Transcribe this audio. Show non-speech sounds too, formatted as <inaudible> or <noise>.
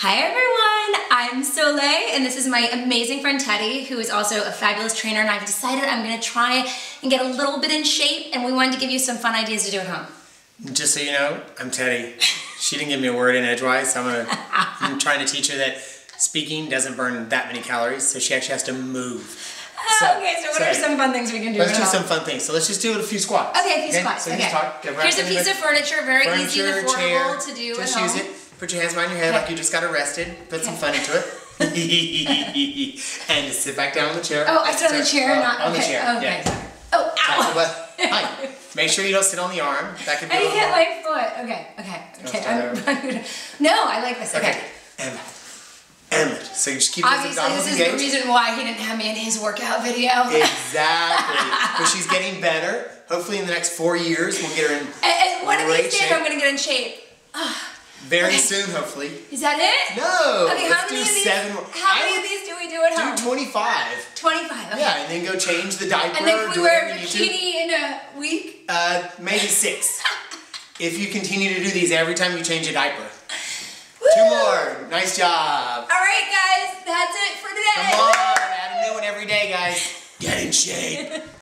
Hi everyone, I'm Soleil and this is my amazing friend Teddy who is also a fabulous trainer and I've decided I'm gonna try and get a little bit in shape and we wanted to give you some fun ideas to do at home. Just so you know, I'm Teddy. She didn't give me a word in edgewise, so I'm gonna I'm <laughs> trying to teach her that speaking doesn't burn that many calories, so she actually has to move. So, oh, okay, so what are some fun things we can do? Let's do some fun things. So let's just do a few squats. Okay, a few okay? squats. So okay. Here's a piece of furniture, very furniture, easy and affordable chair, to do Just use it. Put your hands behind your head okay. like you just got arrested. Put okay. some fun into it. <laughs> <laughs> and sit back down on the chair. Oh, I sit on the chair, uh, not on the chair. Okay, yeah. Oh, ow! Hi. <laughs> Make sure you don't sit on the arm. That could be. I hit my foot. Okay, okay, okay. I'm, no, I like this. Okay. okay. And so you just keep Obviously, this is engaged. the reason why he didn't have me in his workout video. exactly. but she's getting better. Hopefully, in the next four years, we'll get her in. And, and one of these days, I'm going to get in shape. Very okay. soon, hopefully. Is that it? No. Okay, how many of these? How many of these do we do at home? Do 25. 25. Okay. Yeah, and then go change the diaper. And then we wear a bikini in a week? Uh, maybe six. <laughs> if you continue to do these every time you change a diaper. Two more. Nice job. All right, guys. That's it for today. Come on. Add a new one every day, guys. Get in shape. <laughs>